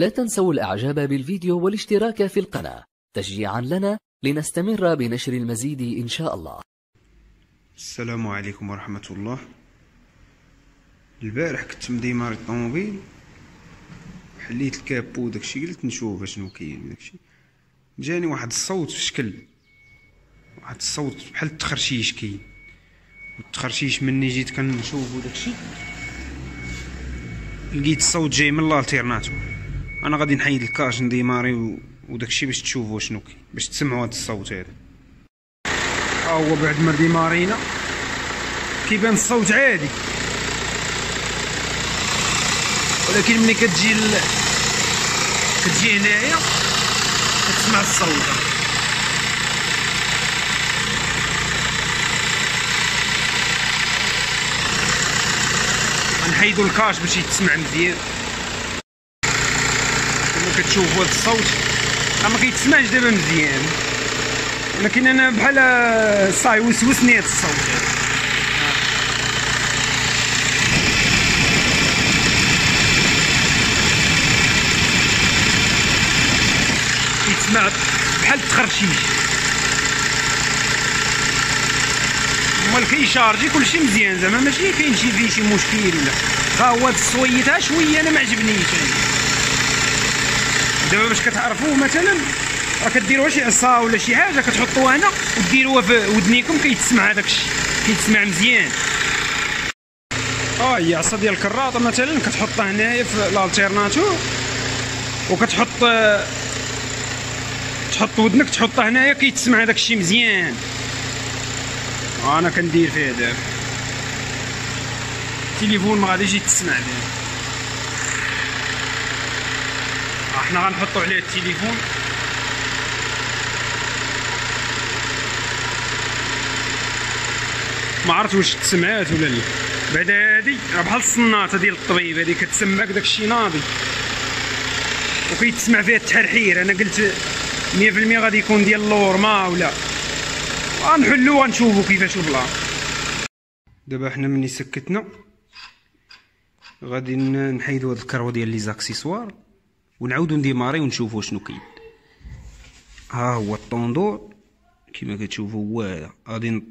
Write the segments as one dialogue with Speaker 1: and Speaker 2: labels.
Speaker 1: لا تنسوا الإعجاب بالفيديو والاشتراك في القناة تشجيعا لنا لنستمر بنشر المزيد إن شاء الله.
Speaker 2: السلام عليكم ورحمة الله. البارح كنت مديماري الطوموبيل حليت الكابو داكشي قلت نشوف اشنو كاين داكشي جاني واحد الصوت في شكل واحد الصوت بحال التخرشيش كاين. التخرشيش مني جيت كنشوفو داكشي لقيت الصوت جاي من ال alternateur أنا غادي نحيد ال cache نديماري. وداكشي باش تشوفوا شنو كاين باش تسمعوا هذا الصوت هذا. ها هو بعد ما ديمارينا كيبان الصوت عادي. ولكن ملي كتجي ال... كتجي هنايا كتسمع الصوت. نحيدو الكاش باش يتسمع مزيان. كتشوفوا هذا الصوت ما كيتسمعش دابا مزيان. ولكن أنا بحال صاي وسوسني هذا الصوت. كيتسمع بحال التخرشيش. مال كيشارجي كلشي مزيان زعما ماشي كاين شي فيه شي مشكل. ولا ها هو هاد الصويتها شوية أنا ما عجبنيش. دابا باش كتعرفوه مثلا راه كديروها شي عصا ولا شي حاجة كتحطوها هنا وديروها في ودنيكم كيتسمع هذاك الشيء كيتسمع مزيان. آه هي عصا ديال الكراطة مثلا كتحطها هنايا في ال alternateur وكتحط تحط ودنك تحطها هنايا كيتسمع هذاك الشيء مزيان أنا كندير فيه دابا. التليفون ما غاديش يتسمع به إحنا غنحطو عليه التليفون. ما عرفت واش تسمعات ولا لا. بعد هادي راه بحال الصناطة ديال الطبيب هادي كتسمعك داكشي ناضي. وكيتسمع فيها التحرحير أنا قلت 100% غادي يكون ديال ال roulement ولا. غنحلو غنشوفو كيفاش وبلا. دابا حنا ملي سكتنا. غادي نحيدو هاد ال courroie ديال les accessoires. ونعاودو نديماري ونشوفو شنو كاين. ها هو ال tendeur كما كتشوفو هو هذا غادي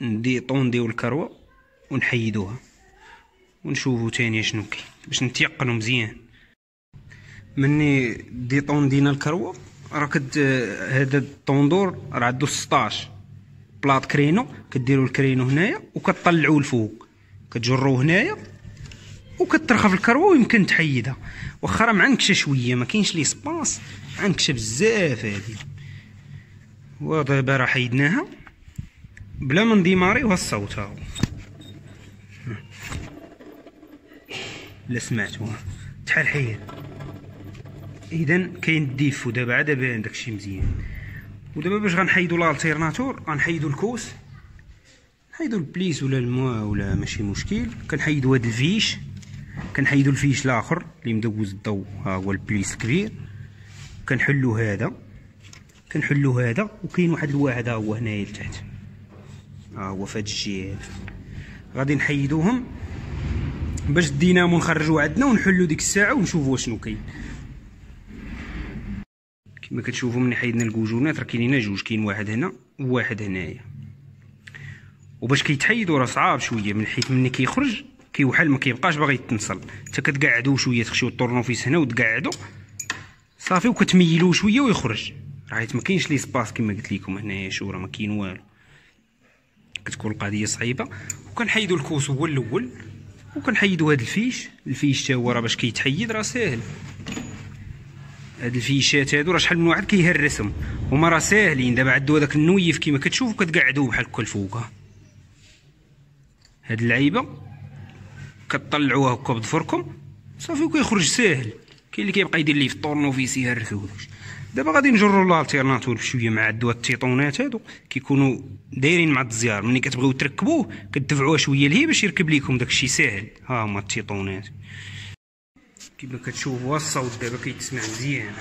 Speaker 2: نديطونديو ال courroie ونحيدوها. ونشوفو تاني شنو كاين باش نتيقنو مزيان. مني ديطوندينا ال courroie راه كد هذا ال tendeur راه عندو 16 plate كرينو كديروا الكرينو هنايا وكتطلعوا الفوق. كتجروا هنايا وكترخى في ال courroie ويمكن تحيدها. واخا راه معنكشة شوية ما كاينش l'espace. معنكشة بزاف هادي. ودابا راه حيدناها. بلا ما نديماريوها الصوت هاهو لا سمعتوها تحرحير اذا كاين ال défaut دابا عاد بان داكشي مزيان. ودابا باش غنحيدو ال alternateur غنحيدو ال cosse. نحيدو ال plus ولا الموا ولا ماشي مشكل. كنحيدو هاد ال fiche. كنحيدو ال fiche الآخر اللي مدوز الضو ها هو ال plus الكبير كنحلو هذا كنحلو هذا وكاين واحد الواحد ها هو هنايا لتحت. ها هو فهاد الجهة. غادي نحيدوهم باش الدينامو نخرجوه عندنا ونحلو ديك الساعة ونشوفوا شنو كاين. كما كتشوفوا ملي حيدنا الكوجونات راه كاينين جوج كاين واحد هنا وواحد هنايا. وباش كيتحيدوا راه صعاب شوية. من حيت ملي كيخرج كيوحل ما كيبقاش باغي يتنصل. حتى كتقعدوه شوية تخشيو الطورنوفيس هنا وتقعدو. صافي وكتميلوه شوية ويخرج. راه ما كاينش l'espace كما قلت لكم هنايا شو راه ما كاين والو. كتكون القضية صعيبة. وكنحيدو ال cosse هو الأول. وكنحيدو هاد ال fiche. ال fiche تا هو راه باش كيتحيد راه ساهل. هاد الفيشات هادو راه شحال من واحد كيهرسهم. هما راه ساهلين. دابا عندو هذاك النويف كيما كتشوفو كتقعدوه بحال هكا الفوق هاد اللعيبة. كطلعوها هكا بظفركم صافي وكيخرج ساهل. كاين اللي كيبقى يدير ليه في الطورنوفيس يهرسو دابا غادي نجرو ال alternateur بشويه مع هاد التيطونات هادو كيكونوا دايرين مع الدزيار ملي كتبغيو تركبوه كتدفعوه شوية لهيه باش يركب ليكم داكشي ساهل. ها هما التيطونات. كما كتشوفوا الصوت دابا كيتسمع مزيان.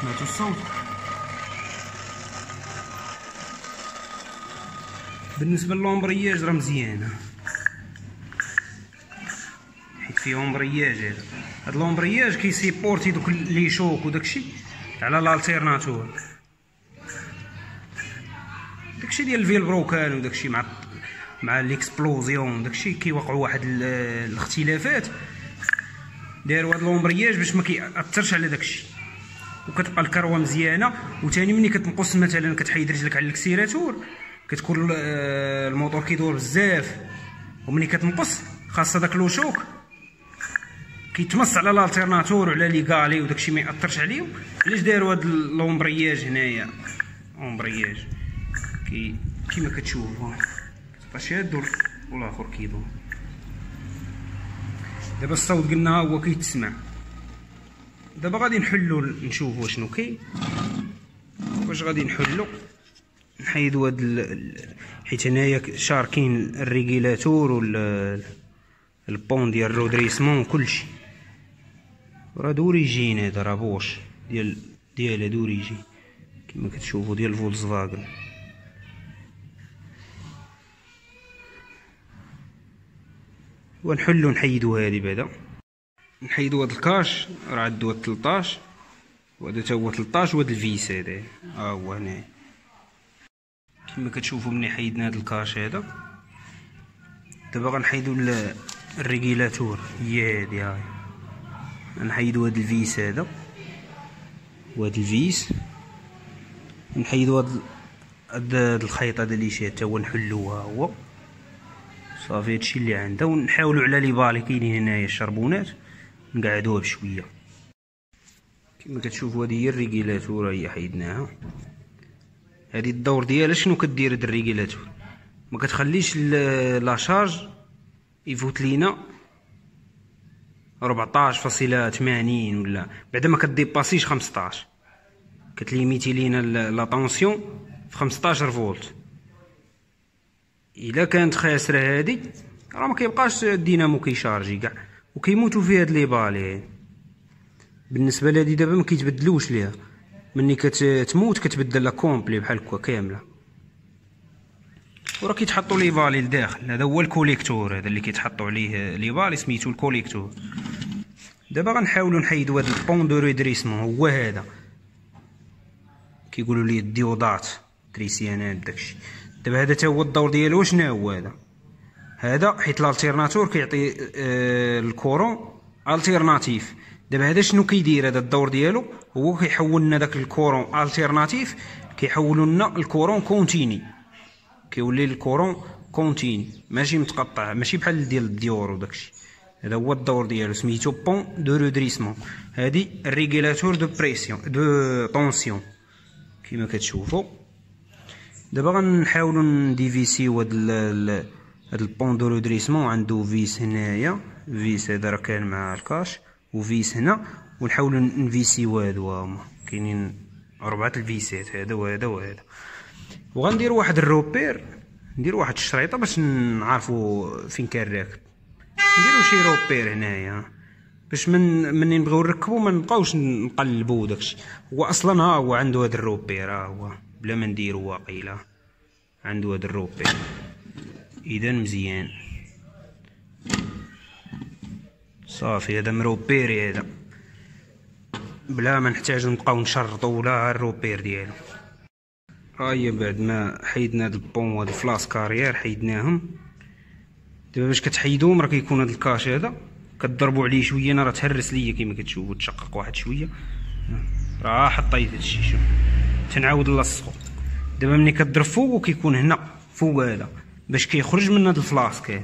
Speaker 2: سمعتوا الصوت؟ بالنسبة ل l'embrayage راه مزيانة. فيه embrayage هذا. هاد l'embrayage كيسيبورتي دوك les chocs وداكشي على ال alternateur. داكشي ديال ال vilebrequin وداكشي مع مع l'explosion داكشي كيوقعوا واحد الاختلافات. داروا هاد l'embrayage باش ما كيأثرش على داكشي وكتبقى ال courroie مزيانة. وثاني ملي كتنقص مثلا كتحيد رجلك على ال accélérateur. كتكون الموتور كيدور بزاف وملي كتنقص خاصة داك le choc كيتمص على ال alternateur وعلى les galets وداكشي ما يأثرش عليهم. علاش داروا هاد l'embrayage هنايا؟ embrayage كي كيما كتشوفوا كتبقى شاد والآخر كيدور. دابا الصوت قلنا هو كيتسمع. دابا غادي نحلو نشوفو شنو كاين واش غادي نحلو؟ نحيدو هاد. حيت هنايا شاركين ال régulateur وال ال pont ديال ال redressement كلشي راه d'origine هذا راه بوش ديال ديال d'origine. كما كتشوفوا ديال فولكس فاغن ونحلو نحيدو هادي بعدا. نحيدو هاد ال cache راه عندو هاد 13 وهذا تا هو 13 وهاد ال vis هذا. ها هو هنا كما كتشوفوا ملي حيدنا هاد ال cache هذا دابا غنحيدو ال régulateur. هي هادي هاي. نحيدو هاد ال vis هذا وهاد ال vis. نحيدو هاد الخيط هذا اللي شاد تا هو نحلوها هو. صافي هادشي اللي عندها. ونحاولوا على les balais كاينين هنايا الشربونات. نقعدوها بشوية. كما كتشوفوا هذه هي ال régulateur هي حيدناها. هذه الدور ديالها شنو كدير هاد ال régulateur ما كتخليش la charge يفوت لينا 14.80 ولا بعدا ما كديباسيش 15 كتليميتي لينا la tension في 15 فولت. إلا كانت خاسرة هادي راه ما كيبقاش الدينامو كيشارجي كاع وكيموتوا فيه هاد les balais. بالنسبة لهادي دابا ما كيتبدلوش ليها. مني كتموت كتبدل لا complet بحال هكا كاملة. وراه كيتحطوا les balais لداخل. هذا هو ال collecteur هذا اللي كيتحطوا عليه les balais سميتو ال collecteur. دابا غنحاولوا نحيدوا هذا ال pont de redressement. هو هذا. كيقولوا ليه الديودات. تريسيانات داكشي دابا هذا تا هو الدور ديالو. شنو هو هذا؟ هذا حيت ال alternateur كيعطي آه ال courant alternatif. دابا هذا شنو كيدير هذا الدور ديالو هو كيحول لنا داك ال courant alternatif كيحولوا لنا ال courant continu كيولي ال courant continu ماشي متقطع ماشي بحال ديال الديور وداكشي هذا هو الدور ديالو سميتو pont de redressement هادي ال régulateur de pression de tension كيما كتشوفوا دابا غنحاولوا نديفيسيو هاد هاد ال pont de redressement عندو vis هنايا. vis هذا راه كان مع ال cache. و vis هنا ونحاولوا نفيسيو هادو هما كاينين اربعه الفيسات هذا وهذا وهذا وغندير واحد ال repère ندير واحد الشريطة باش نعرفوا فين كان راكب نديرو شي repère هنايا باش من مني نبغيو نركبو ما نبقاوش نقلبو داكشي هو أصلا ها هو عنده هاد ال repère ها هو. بلا ما نديرو واقيلا عنده هاد ال repère. اذا مزيان. صافي هذا مروبيري هذا. بلا ما نحتاج نبقاو نشرطو ولا ال repère ديالو. هاهي بعد ما حيدنا هاد ال pont وهاد ال flasque arrière حيدناهم. دابا باش كتحيدوهم راه كيكون هاد الكاش هذا. كضربوا عليه شوية أنا راه تهرس ليا كما كتشوفوا تشقق واحد شوية. راه حطيت هادشي شوف. تنعاود نلصقو. دابا ملي كضرب فوق كيكون هنا فوق هذا. باش كيخرج من هاد الفلاسك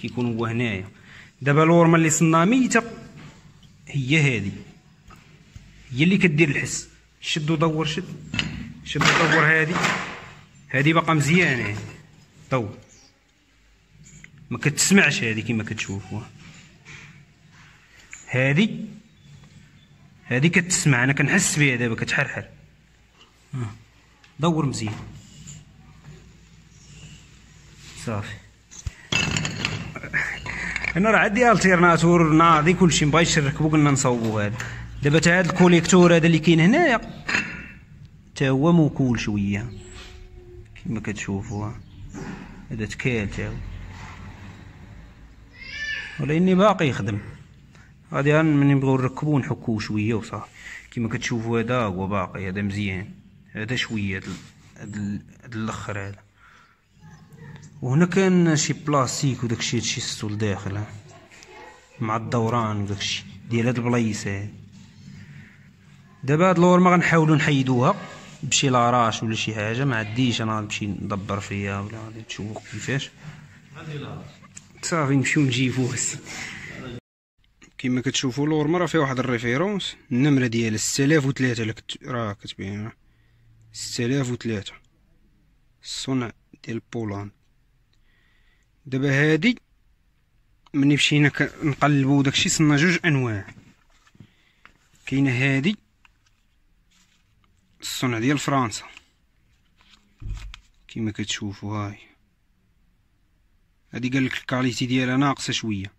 Speaker 2: كيكون هو هنايا. دابا الورمه اللي صناها ميتة. هي هادي. هي اللي كدير الحس. شد ودور شد. شد ودور هادي. هادي باقا مزيانة. دور ما كتسمعش هادي كما كتشوفوا هادي. هادي كتسمع. أنا كنحس بها دابا كتحرحر. دور مزيان. صافي. أنا راه عندي alternateur ناضي كلشي مبغيتش نركبو قلنا نصوبو هذا دابا تا هاد ال collecteur هذا اللي كاين هنايا تا هو موكول شوية. كما كتشوفوا. هذا تكال تا هو ولأني باقي يخدم. غادي من نبغيو نركبو نحكو شوية وصافي. كيما كتشوفوا هذا هو باقي هذا مزيان. هذا شوية هذا الأخر هذا. وهنا كان شي بلاستيك وداكشي هادشي ستو لداخل مع الدوران وداكشي ديال هاد البلايص هادي دابا هاد الرولمة غنحاولو نحيدوها بشي l'arrache ولا شي حاجة ما عنديش أنا نمشي ندبر فيها ولا غادي تشوفوا كيفاش صافي نمشيو نجيبوه كما كتشوفوا الرولمة راه فيها واحد ال référence النمره ديال 6003 اللي راه كتبين 6003 الصنع ديال بولان دابا هادي ملي مشينا نقلبو داكشي صرنا جوج أنواع. كاينة هادي الصنع ديال فرنسا. كما كتشوفوا هاي. هادي قالك ال qualité ديالها ناقصة شوية.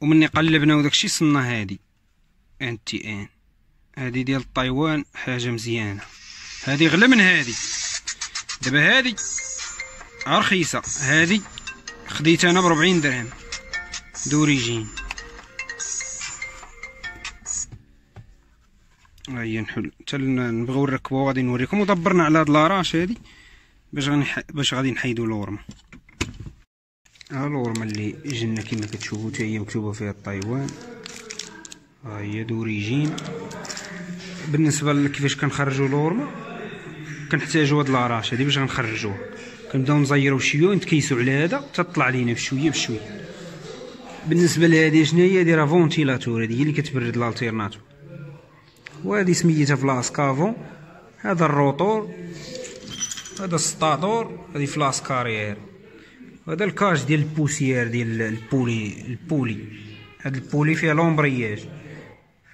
Speaker 2: ومني قلبنا وداكشي صنا هادي. NTN هادي ديال طايوان حاجة مزيانة. هادي غلا من هادي. دابا هادي رخيصه هادي خديتها أنا بربعين درهم. دوريجين هيا نحل. حتى نبغيو نركبو غادي نوريكم. ودبرنا على هاد لاراش هادي باش غنح... باش غادي نحيدو الورمه ها الورمه اللي جنا كما كتشوفو حتى هي مكتوبة فيها طايوان ها هي d'origine بالنسبة لكيفاش كنخرجوا الرولمة كنحتاجو هاد l'arrache هادي باش غنخرجوها. كنبداو نزيرو شوية ونتكيسو على هذا تطلع لينا بشويه بشويه. بالنسبة لهادي شناهي هادي راه ventilateur هادي هي اللي كتبرد ال alternateur وهذه سميتها flasque avant هذا ال rotor هذا ال stator هذه flasque arrière هذا ال cache ديال ال poussière ديال ال poulie ال poulie. هذا ال poulie فيها l'embrayage.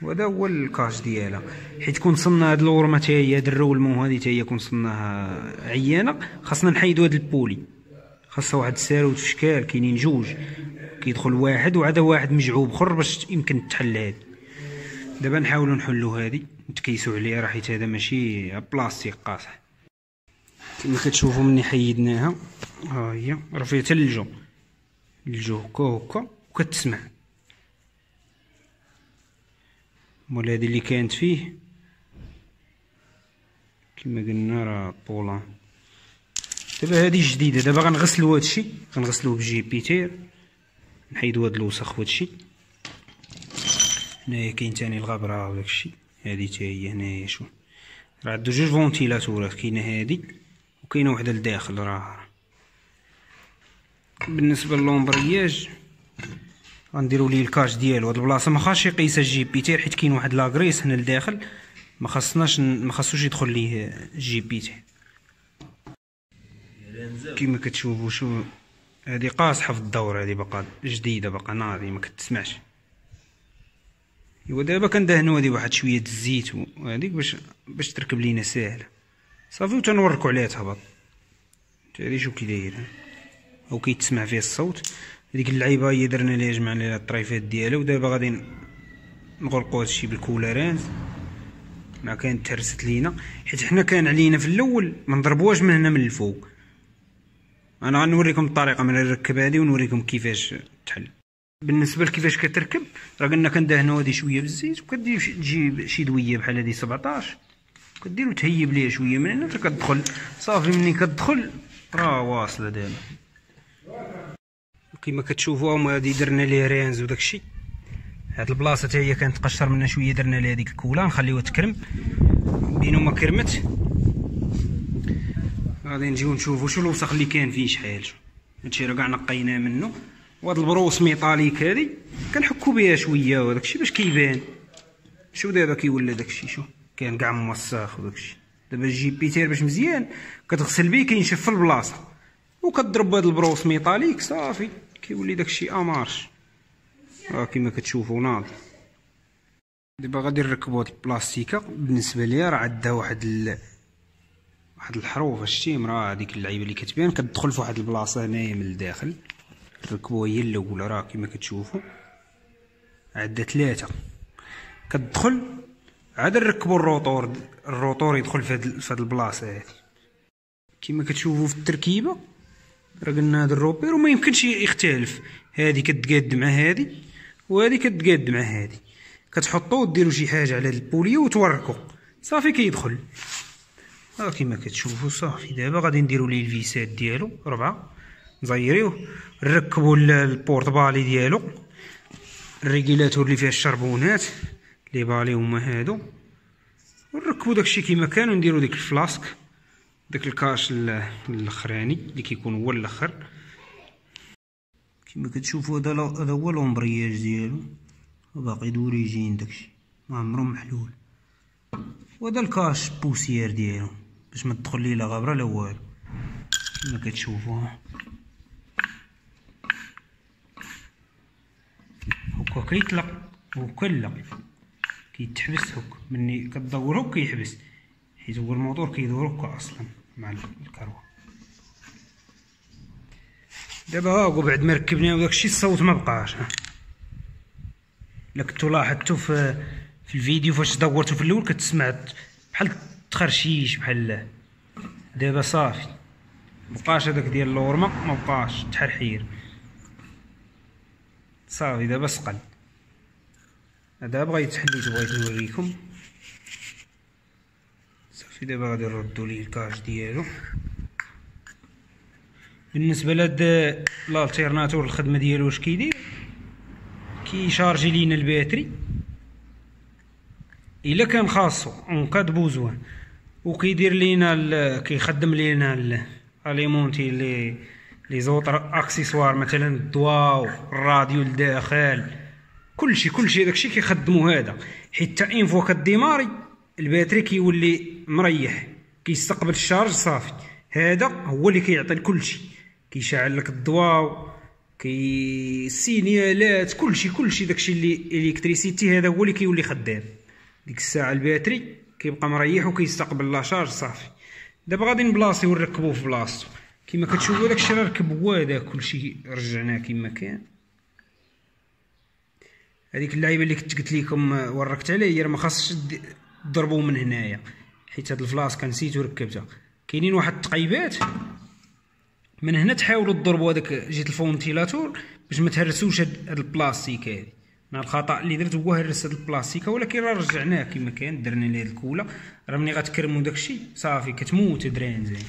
Speaker 2: وهذا هو ال cache ديالها. حيت كون صنا هاد الورمه حتى هي هاد ال roulement هادي حتى هي كون صناها عيانة. خاصنا نحيدو هاد ال poulie. خاصها واحد الساروت في شكال كاينين جوج. كيدخل واحد وعاد واحد مجعوب أخر باش يمكن تحل هادي دابا نحاولوا نحلو هادي. نتكيسو عليه راه حيت هذا ماشي بلاستيك قاصح. كما كتشوفوا مني حيدناها. ها هي. راه فيها حتى الجو. الجو هكا هكا. وكتسمع. مول هادي اللي كانت فيه. كما قلنا راه طولان دابا هادي جديدة. دابا غنغسلو هادشي. غنغسلوه بجي بيتير نحيدو هاد الوسخ وهادشي. هنايا كاين تاني الغبرة وداكشي. هادي تا هي هنايا شوف راه عندو جوج فونتيلاتورات. كاينة هادي وكاينة وحدة لداخل راه. بالنسبة ل l'embrayage غنديرو ليه ال cache ديالو. هاد البلاصة ما خاصش يقيس الجي بي تي حيت كاين واحد la graisse هنا لداخل. ما خاصناش ما خاصوش يدخل ليه جي بي تي. كيما كتشوفوا شو هادي قاصحة في الدور هادي باقا جديدة باقا ناضيه ما كتسمعش. ايوا دابا كندهنو هادي واحد شوية الزيت وهاديك باش باش تركب لينا ساهلة. صافي وتنوركو عليها تهبط. هادي شوف كي داير؟ أو كيتسمع فيه الصوت. هذيك اللعيبة هي درنا ليها جمعنا ليها الطريفات ديالها ودابا غادي نغلقو هادشي بالكولارانز ما كانت ترست لينا. حيت حنا كان علينا في الأول ما نضربوهاش من هنا من الفوق. أنا غنوريكم الطريقة من نركب هذه ونوريكم كيفاش تحل. بالنسبة لكيفاش كتركب راه قلنا كندهنو هذه شوية بالزيت وكدير تجيب شي دوية بحال هذه 17 كدير وتهيب ليها شوية من هنا حتى كتدخل. صافي مني كتدخل راه واصلة دابا. كما كتشوفوا هما هذه درنا ليه رينز وداكشي هاد البلاصة حتى هي كانت تقشر منها شوية درنا ليها ديك الكولا نخليوها تكرم. بينو ما كرمت غادي نجيو نشوفوا شو الوسخ اللي كان فيه شحال. هادشي راه كاع نقيناه منه وهاد ال brosse métallique هادي كنحكو بها شوية وداكشي باش كيبان. شو دابا كيولي داكشي شو؟ كان كاع موسخ وداكشي دابا جي بيتير باش مزيان كتغسل بيه كينشف في البلاصة. وكضرب هاد ال brosse métallique صافي. كيولي داكشي en marche. ها كيما كتشوفوا ناضي دابا غادي نركبو هاد البلاستيكة. بالنسبة ليا راه عندها واحد ال... واحد الحروف شتي راه هذيك اللعيبة اللي كتبان. كتدخل في واحد البلاصة هنايا من الداخل. ركبوها هي الأولى راه كما كتشوفوا عندها ثلاثة. كتدخل عاد نركبوا ال rotor ال rotor يدخل في هاد البلاصة هادي. كما كتشوفوا في التركيبة. راه قلنا هاد ال repère وما يمكنش يختلف. هادي كتقاد مع هادي وهادي كتقاد مع هادي. كتحطو وديرو شي حاجة على هاد البوليو وتوركو. صافي كيدخل. ها كيما كتشوفو صافي. دابا غادي نديرو ليه الفيسات ديالو ربعة. نزيريوه نركبو ال porte-balais ديالو. ال régulateur اللي فيها الشربونات les balais هما هادو. ونركبو داكشي كيما كان ونديرو ديك ال flasque. داك ال cache الاخراني اللي كيكون هو الآخر. كيما كتشوفوا هذا هذا هو l'embrayage ديالو. باقي دوريجين داكشي. ما عمرو محلول. وهذا الكاش بوسيير ديالو. باش ما تدخل ليه لا غبره لا والو. كيما كتشوفوا هكا كيطلق وهكا لا. كيتحبس هكا. مني كدور هكا كيحبس. حيت هو الموتور كيدور هكا أصلا. مع الكروة. دابا ها بعد ما ركبنا وداكشي الصوت ما بقاش. الا كنتو لاحظتو في في الفيديو فاش دورتو في الأول كتسمع بحال تخرشيش بحال دابا صافي. مبقاش هذاك ديال اللورمه ما بقاش تحرحير. صافي دابا سقل هذا بغيت حليت بغيت نوريكم. صافي دابا غادي نردو ليه الكاش ديالو. بالنسبة لهاد ال alternateur الخدمة ديالو واش كيدير؟ كيشارجي لينا ال batterie. إلا كان خاصو en cas de besoin. وكيدير لينا كيخدم لينا alimenter les les autres accessoires مثلا الضواء الراديو لداخل. كلشي كلشي داكشي كيخدمو هذا. حيت تا فوا كديماري ال batterie كيولي مريح كيستقبل ال charge صافي. هذا هو اللي كيعطي كلشي كيشعل لك الضواء كي السينيالات كلشي كلشي داكشي اللي électricité هذا هو اللي كيولي خدام. ديك الساعة ال batterie كيبقى مريح وكيستقبل la charge صافي. دابا غادي نبلاصيو ونركبوه في بلاصتو. كما كتشوفوا داكشي راه ركب هو هذا كلشي رجعناه كما كان. هذيك اللعيبة اللي كنت قلت لكم وركت عليه هي ما خاصش تضربوا من هنايا. حيت هاد ال flasque كنسيت وركبتها. كاينين واحد التقيبات. من هنا تحاولوا تضربوا هذاك جيت ال ventilateur باش ما تهرسوش هاد البلاستيك هادي. مع الخطأ اللي درت هو هرس هاد البلاستيك. ولكن راه رجعناه كما كان. درنا ليه الكولة. راه ملي غتكرموا داكشي صافي كتموت درين زين.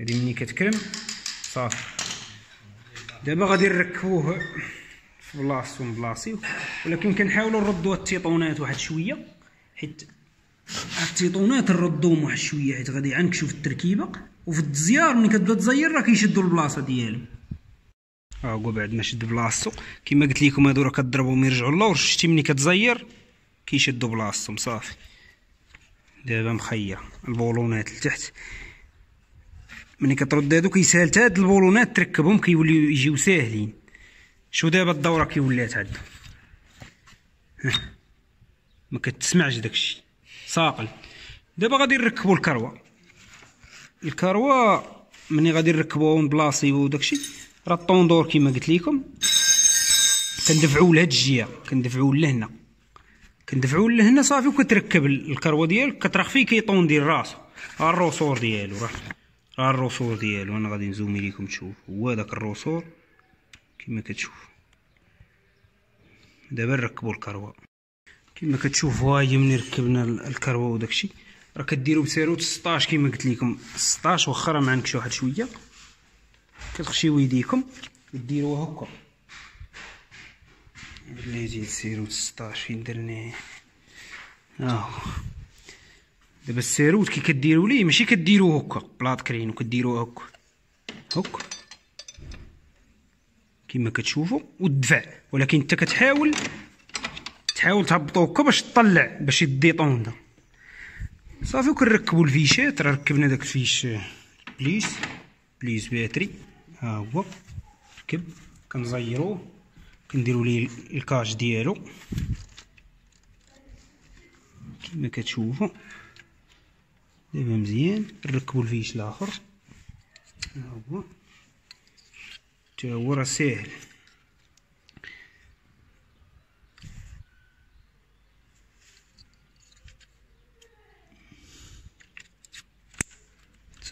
Speaker 2: هادي ملي كتكرم. صافي. دابا غادي نركبوه في بلاصتو مبلاصيو ولكن كنحاولوا نردوا التيطونات واحد شوية. حيت التيطونات نردوهم واحد شوية حيت غادي في التركيبة. وفي التزيار ملي كتبدا تزير راه كيشدوا البلاصة ديالو. ها هو بعد ما شد بلاصتو. كما قلت لكم هادو راه كضربهم يرجعوا اللور شتي ملي كتزير كيشدوا بلاصتهم. صافي. دابا مخير البولونات لتحت. ملي كترد هادو كيسهل تا هاد البولونات تركبهم كيوليو يجيو ساهلين. شو دابا الدورة كي ولات عندو ما كتسمعش داكشي. صاقل دابا غادي نركبوا الكروة. الكروة ملي غادي نركبوها ونبلاصيو داكشي راه الطوندور كيما قلت لكم كندفعوا لهاد الجهة. كندفعوا لهنا. كندفعوا لهنا صافي وكتركب الكروة ديالك. كترخ فيه كيطون ديال راسو. ها الروسور ديالو. راه راه الروسور ديالو. أنا غادي نزومي لكم تشوف هو داك الروسور. كما كتشوف دابا نركبوا الكروة. كما كتشوفوا هاهي ملي ركبنا الكروة وداكشي. راه كديروا بسيروت 16 كما قلت لكم. 16 واخا راه معنكش واحد شوية. كتخشيو يديكم ديروها هكا. اللي يزيد سيروت 16 فين درناه اهو دابا السيروت كي كديروا ليه ماشي كديروه هكا بلاط كرين وكديروه هكا. هكا. كما كتشوفوا والدفع ولكن انت كتحاول تحاول تهبطو هكا باش تطلع باش يديطون صافي وكنركبوا الفيشات راه ركبنا داك الفيش بليس. بليس باتري. ها هو. ركب. كنزيروه كنديروا ليه الكاج ديالو. كما كتشوفوا دابا مزيان. نركبوا الفيش الآخر. ها هو. حتى هو راه ساهل.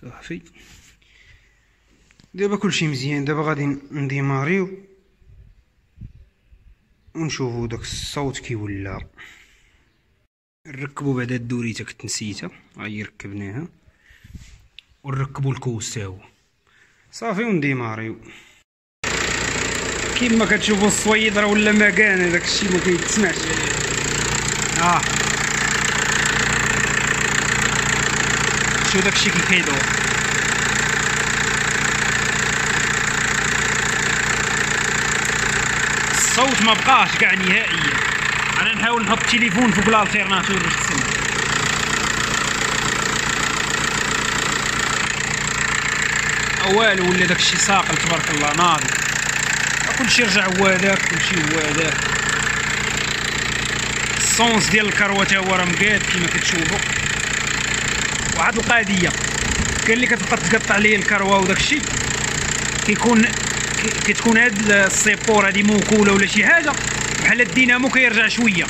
Speaker 2: صافي دابا كلشي مزيان دابا غادي نديماريو ونشوفوا داك الصوت كي ولا. نركبوا بعدا الدوريته كنت نسيتها. هاي ركبناها. ونركبوا الكوس تاهو صافي ونديماريو كيما كتشوفوا الصويد راه ولا مكان داك الشيء ما كيتسمعش. آه. شو داك الشيء كي كيدور الصوت ما بقاش كاع نهائيا. أنا نحاول نحط التليفون فوق ال alternateur باش تسمع والو ولا داكشي ساقل تبارك الله ناضي كلشي رجع هو هذاك كلشي هو هذاك. ال sens ديال ال courroie تا هو راه مقاد كيما كتشوفوا. واحد القضية كاين اللي كتبقى تقطع ليه ال courroie وداكشي كيكون كتكون هاد ال support هادي موكولة ولا شي حاجة. بحال الدينامو كيرجع شوية.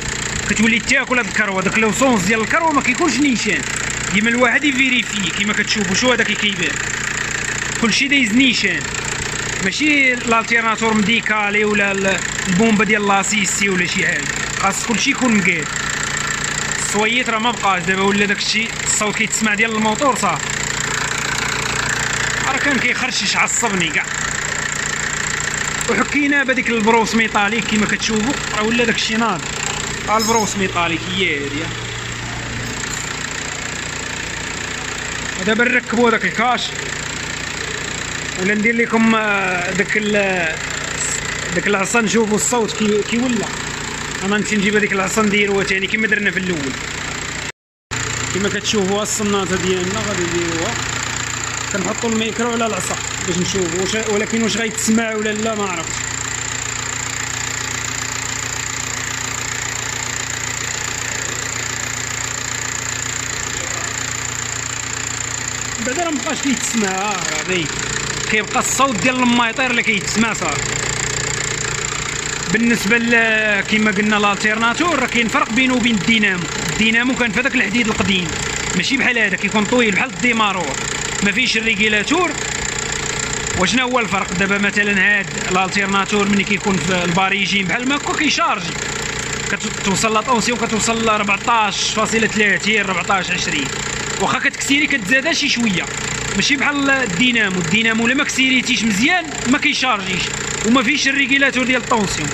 Speaker 2: كتولي تاكل هاد ال courroie. داك le sens ديال ال courroie ما كيكونش نيشان. ديما الواحد ي vérifier كيما كتشوفوا شو هذاك كيبان؟ كلشي دايز نيشان. ماشي ال alternateur م décalé ولا ال pompe ديال l'assistée ولا شي حاجة. خاص كلشي يكون مقاد الصويت راه ما بقاش. دابا ولا داكشي الصوت كيتسمع ديال الموتور صافي راه كان كيخرشش عصبني كاع. وحكينا بهذيك ال brosse métallique كيما كتشوفوا. راه ولا داكشي ناضي ال brosse métallique هي هادي. دابا نركبوا داك ال cache. ولا ندير لكم آه، داك داك العصا نشوفوا الصوت كي كي أنا نمشي نجيب هذيك العصا نديروها ثاني كما درنا في الأول. كما كتشوفوا الصناطة ديالنا غادي نديروها. كنحطوا الميكرو على العصا باش نشوفوا ولكن واش غيتسمع ولا لا ما عرفتش. بعدا راه مبقاش كيتسمع. راه كيبقى الصوت ديال المايطير اللي كيتسمع صافي. بالنسبة كما قلنا ال alternateur راه كاين فرق بينه وبين الدينامو الدينامو كان في هذاك الحديد القديم. ماشي بحال هذا كيكون طويل بحال ال démarreur ما فيش ال régulateur. وشنو هو الفرق؟ دابا مثلا هاد ال alternateur ملي كيكون في ال bas régime بحال ما هكا كي charger كتوصل لا كتوصل ل 14.30 14 20 واخا كت accélérer كتزادا شي شوية. ماشي بحال الدينامو. الدينامو الا ما كسيريتيش مزيان ما كيشارجيش. وما فيش ال régulateur ديال ال tension.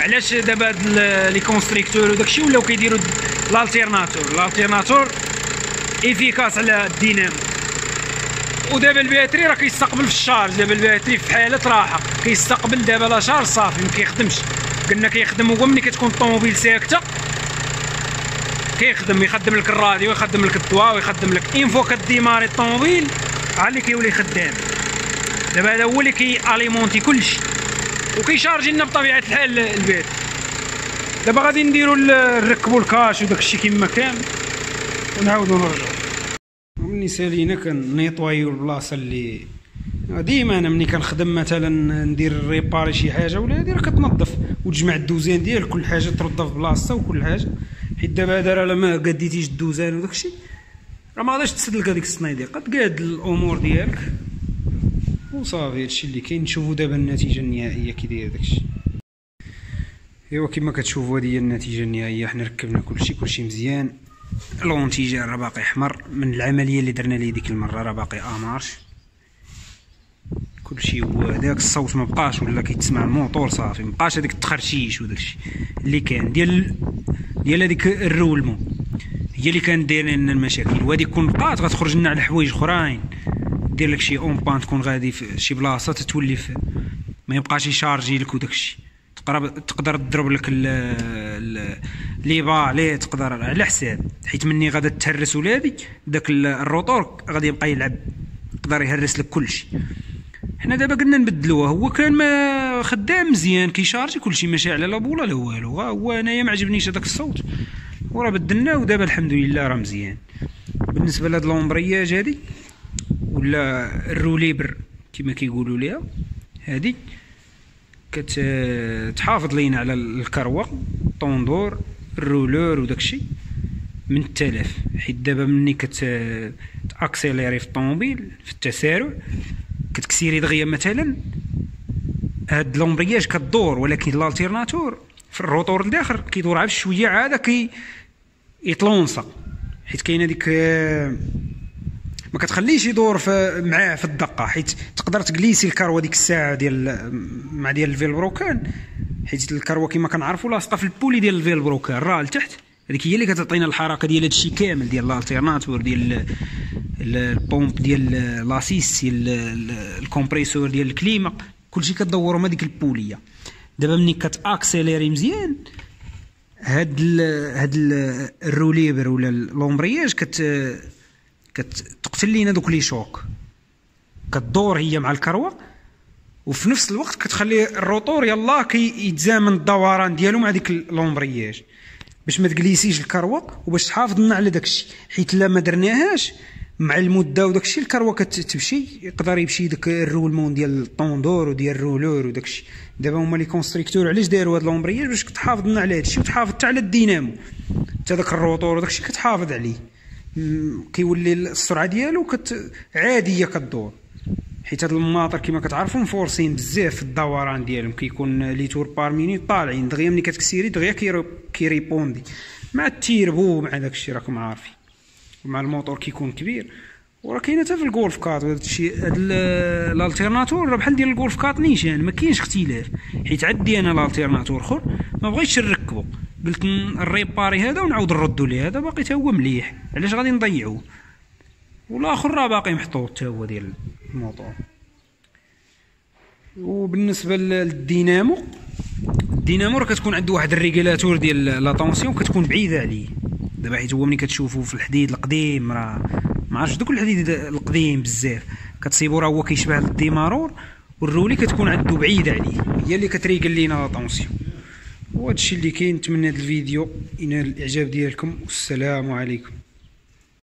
Speaker 2: علاش دابا هاد les constructeurs وداكشي ولاو كيديروا ال alternateur ال alternateur efficace على الدينامو. ودابا ال batterie راه كيستقبل في ال charge دابا ال batterie في حالة راحة. كيستقبل دابا la charge صافي ما كيخدمش. قلنا كيخدم هو ملي كتكون الطوموبيل ساكتة. كيخدم يخدم لك الراديو يخدم لك الضواء ويخدم لك une fois ك démarrer الطوموبيل. عاد اللي كيولي خدام. دابا هذا هو اللي كي alimenter كلشي وكي charger لنا بطبيعة الحال ال batterie. دابا غادي نديرو نركبو ال cache وداك الشيء كما كان ونعاودو نرجعو. ملي سالينا كنيطوايو البلاصة اللي ديما أنا ملي كنخدم مثلا ندير ريباري شي حاجة ولا هادي راه كتنظف وتجمع الدوزان ديال كل حاجة ترضى في بلاصتها وكل حاجة. حيت دابا هذا راه ما قديتيش الدوزان وداكشي راه ما غاديش تسد هذيك الصنايدية. قد قاد الأمور ديالك. وصافي هادشي اللي كاين نشوفوا دابا النتيجه النهائيه كي داير داكشي ايوا كما كتشوفوا هذه هي النتيجه النهائيه حنا ركبنا كلشي كلشي مزيان لونتيجار راه باقي احمر من العملية اللي درنا ليه ديك المره راه باقي امارش كلشي هو هذاك الصوت ما بقاش ولا كيتسمع الموتور صافي ما بقاش هذاك التخرشيش وداكشي اللي كان ديال ديال هذيك ال roulement هي اللي كانت دايره لنا المشاكل وهذيك كون بقات غتخرج لنا على حوايج اخرين دير لك شي en panne تكون غادي في شي بلاصة تتولي ما يبقاش ي charger لك وداكشي تقرب تقدر تضرب لك les paliers تقدر على حساب. حيت مني غادا تهرس ولادي داك ال rotor غادي يبقى يلعب. يقدر يهرس لك كلشي حنا دابا قلنا نبدلوه. هو كان ما خدام مزيان كي charger كلشي ماشي على لا بولا لا والو. هو انايا ما عجبنيش هذاك الصوت. وراه بدلناه ودابا الحمد لله راه مزيان. بالنسبة لهاد l'embrayage هادي ولا ال roue libre كما كيقولوا ليها هادي كتحافظ لينا على ال courroie طوندور الرولور وداكشي من التلف. حيت دابا ملي كتاكسيليري في الطوموبيل في التسارع كتكسيري دغيا مثلا هاد لومبرياج كدور ولكن الالتيرناتور في الروتور الآخر كيدور عاد شوية عاد كي يطلونصا حيت كاينة ديك ما كتخليش يدور في معاه في الدقة حيت تقدر تجليسي الكروه ديك الساعة ديال مع ديال ال vilebrequin حيت ال courroie كما كنعرفوا لاصقة في ال poulie ديال ال vilebrequin راه لتحت. هذيك هي اللي كتعطينا الحركة ديال هادشي كامل ديال الالتيرناتور ديال البومب ديال لاسيس ديال الكومبريسور ديال الكليما كلشي كدورو ما ديك البولية. دابا ملي كت accélérer مزيان هاد ال هاد ال ال roue libre ولا l'embrayage كت كتقتل لينا دوك les chocs. كدور هي مع ال courroie وفي نفس الوقت كتخلي ال rotor يلا كيتزامن الدوران ديالو مع ديك l'embrayage باش ما تجليسيش ال courroie وباش تحافظ لنا على داكشي حيت لا ما درناهاش مع المده وداكشي ال courroie كتمشي يقدر يمشي داك ال roulement ديال ال tendeur وديال ال rouleur وداكشي دابا هما les constructeurs علاش داروا هاد l'embrayage باش تحافظ لنا على هادشي وتحافظ حتى على الدينامو. حتى داك ال rotor وداكشي كتحافظ عليه. كيولي السرعة ديالو كت عادية كدور حيت هاد الماطر كما كتعرفوا مفورسين بزاف في الدوران ديالهم. كيكون les tours par minute طالعين. دغيا ملي كت accélérer دغيا كي répondre مع التيربو مع داكشي راكم عارفين. مع الموتور كيكون كبير. وراه كاينة حتى في ال Golf quatre. وهذا الشيء هاد ال alternateur راه بحال ديال ال Golf quatre نيشان. ما كاينش اختلاف. حيت عندي أنا ال alternateur اخر ما بغيتش نركبو. قلت نريباري هذا ونعاود نردو ليه. هذا باقي تا هو مليح. علاش غادي نضيعوه والآخر راه باقي محطوط تا هو ديال الموتور وبالنسبة للدينامو الدينامو راه كتكون عنده واحد ال régulateur ديال la tension كتكون بعيدة عليه. دابا حيت هو ملي كتشوفو في الحديد القديم راه ما عرفتش دوك الحديد القديم بزاف. كتصيبو راه هو كيشبه ال démarreur وال relais كتكون عنده بعيدة عليه. هي اللي كتريقل لينا la tension وهذا الشيء اللي كاين نتمنى هذا الفيديو ينال الإعجاب ديالكم والسلام عليكم.